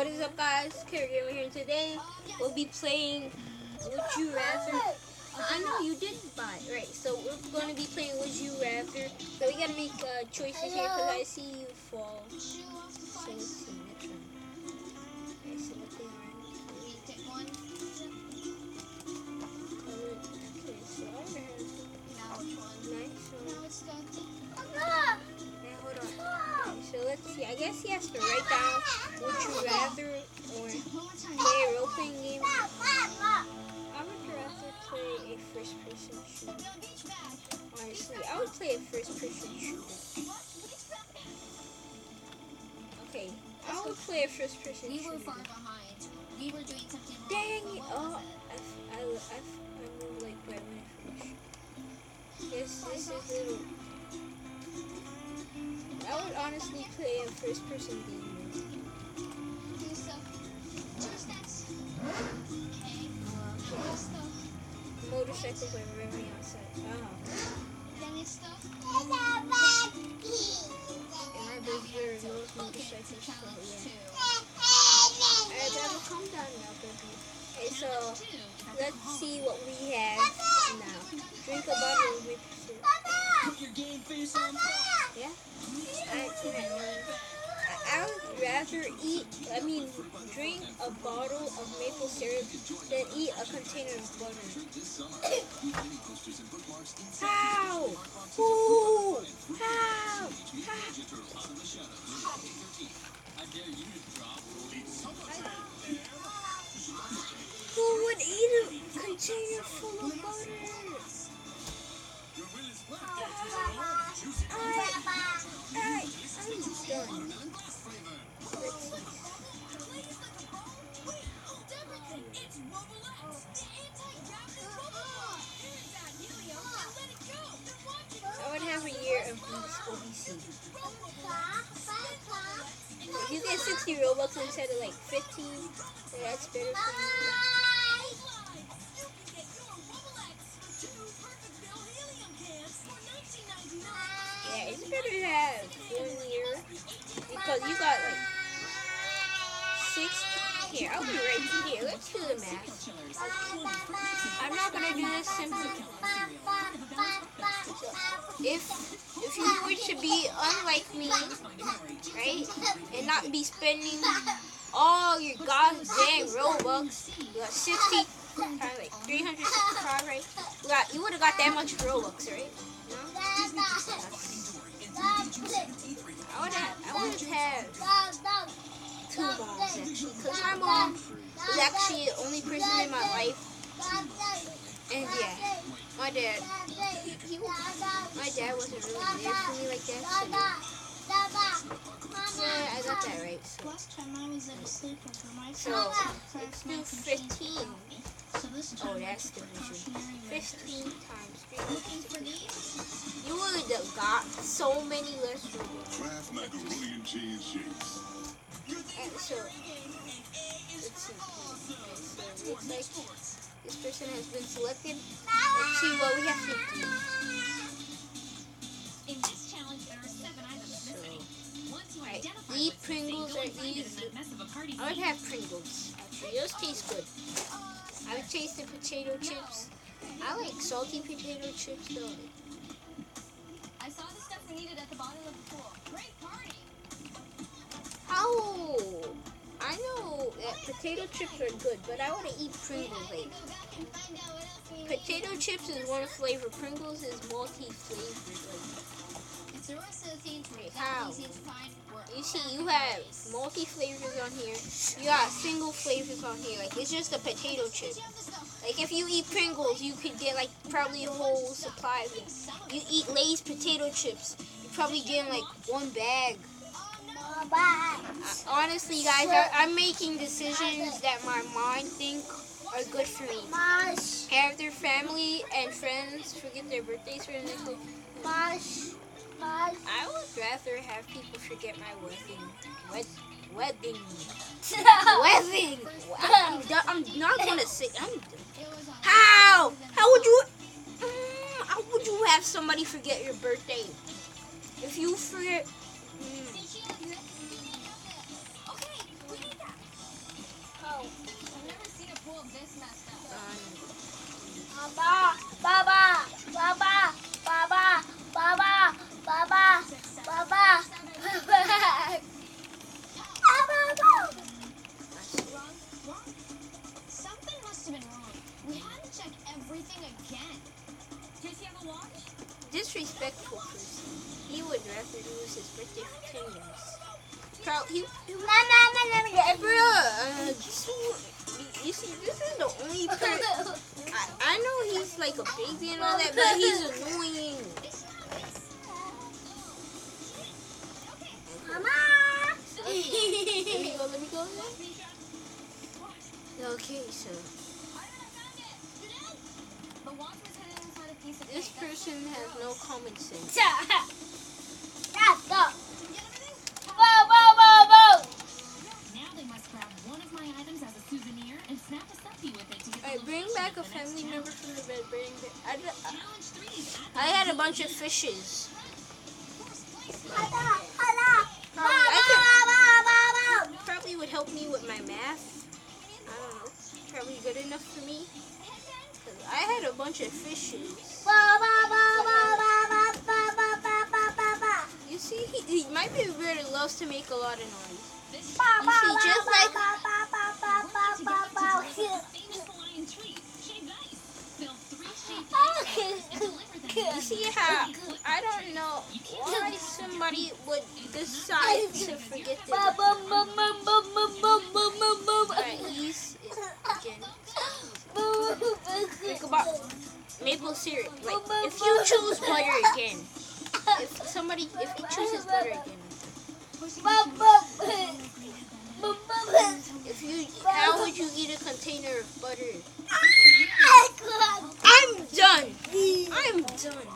what is up guys? Carrie here and today we'll be playing Would You Rather. I know you did buy right? So we're going to be playing Would You Rather. So we gotta make uh, choices here because I see you fall. So Honestly, I would play a first person shooter. Okay, I would play a first person We were shooter. far behind. We were doing something wrong. Dang but oh, it! Oh, I, I, I, I, moved like right when I finished. This, this is little. I would honestly play a first person game. it? Do stuff. Do stats. Okay. Do stuff. Uh, Motorcycles are very outside. Oh. Then it's stuff. And my baby girl knows Okay, motorcycles. so So challenge yeah. Bella, calm down now, baby. Okay, so let's see what we have now. Drink a bottle of whipped cream. Yeah? Alright, can I, I, I would rather eat, I mean, drink a bottle of maple syrup then eat a container of butter. How? Who? How? Who would eat a container full of butter? 60 Robux instead of like 15, then that's better for you. Yeah, it's better to have one year because you got like six. Here, I'll be right here. Let's do the math. I'm not gonna do this simply. If if you were to be unlike me, right, and not be spending all your goddamn Robux, you got 60, times like 365, right? You got you would have got that much Robux, right? No? I would have I would have two moms actually, because my mom is actually the only person in my life, and yeah, my dad, he, he my dad wasn't really there for me like that. So yeah, I got that right. So, Last time I was at a sleepover, so let's do 15. So this Oh, that's I took division. precautionary measures. 15 times 3. You would have got so many less Robux. Kraft macaroni and cheese shakes. So, let's see. Like this person has been selected. Let's see what we have to do. In this challenge, there are seven items missing. Once you these what's Pringles a party I would have Pringles. Actually, those taste good. I would taste the potato chips. I like salty potato chips though. I saw the stuff we needed at the bottom of the pool. Great! Oh, I know that potato chips are good, but I want to eat Pringles. Like, Go back and find out what else we need. potato chips is one flavor. Pringles is multi-flavored. Like, It's the rest of the things Wait, how? easy to find. We're You see, you have multi flavors on here. You got single flavors on here. Like it's just a potato chip. You have the stuff. Like if you eat Pringles, you could get like probably a whole supply of it. You eat Lay's potato chips, you probably get like one bag. Honestly, guys, I, I'm making decisions that my mind think are good for me. Have their family and friends forget their birthdays for the next day. I would rather have people forget my wedding. Wed- wedding. wedding. I'm, I'm not gonna say. I'm. How? How would you? Mm, how would you have somebody forget your birthday? If you forget. Disrespectful person. He would rather lose his birthday for 10 years. Proud, he, Mama, Bruh, uh, you see, this is the only person. I, I know he's like a baby and all that, but he's annoying. Person has no common sense. Now they must grab one of my items as a souvenir and snap a selfie with it to get Alright, bring back a of the next family member from the bed. Bring back. I, d- uh, Challenge. I had a bunch of fishes. Probably would help me with my math. I don't know. Probably good enough for me. 'Cause I had a bunch of fishes. You see, he, he might be a bird that loves to make a lot of noise. This You see, just like famous Hawaiian treat, shaved ice. Fill three shaved ice balls and deliver them you see how I don't know why somebody would decide to forget this. Alright, he's again. Think about Like if you choose butter again, if somebody if he chooses butter again, if you how would you eat a container of butter? I'm done. I'm done.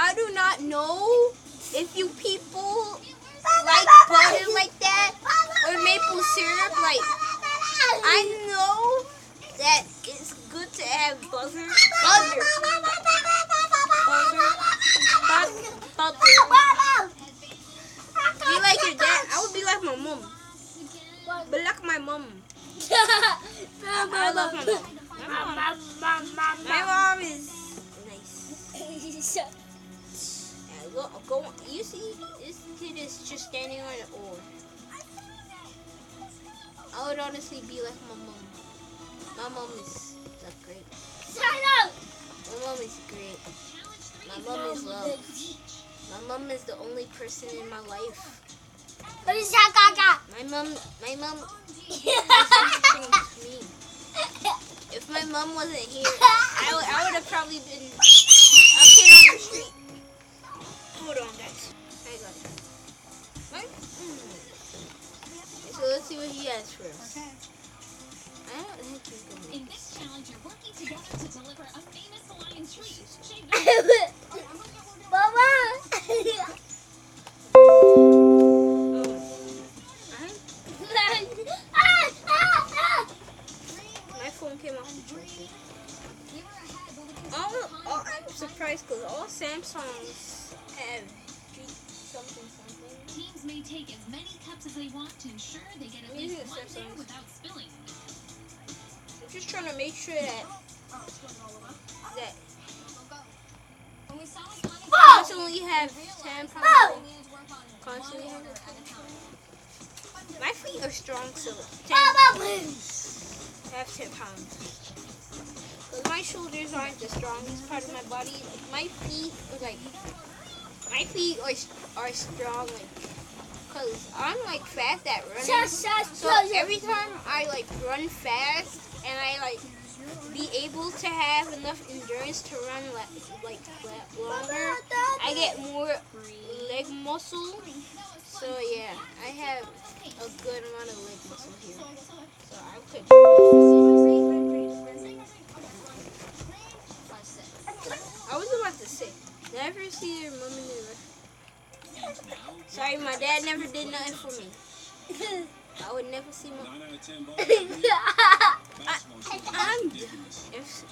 I do not know if you my mom. Like my mom. I love my mom. My mom, my mom is nice. Yeah, go, go. on. You see, this kid is just standing on an oar. I would honestly be like my mom. My mom is like great. My mom is great. My mom is love. My mom is the only person in my life. My mom, my mom is everything to me. If my mom wasn't here, I would, I would have probably been a kid on the street. Hold on, guys. I got it. Right? Mm. So let's see what he has for us. I don't think he's gonna In this challenge, you're working together to deliver a famous Hawaiian treat, take as many cups as they want to ensure they get at least one there without spilling. I'm just trying to make sure that that When we saw iconic constantly have tampons. Constantly have My feet are strong, so 10, I have 10 pounds. Because my shoulders aren't the strongest part of my body. Like, my feet are like, my feet are, are strong, like, because I'm like fast at running. So every time I like run fast and I like be able to have enough endurance to run like, like longer, I get more leg muscle. So yeah, I have a good amount of leg muscle here. So I could. I was about to say, never see your mom in your life. Sorry, my dad never did nothing for me. I would never see my. 9 out of 10 ball. I, I'm. If!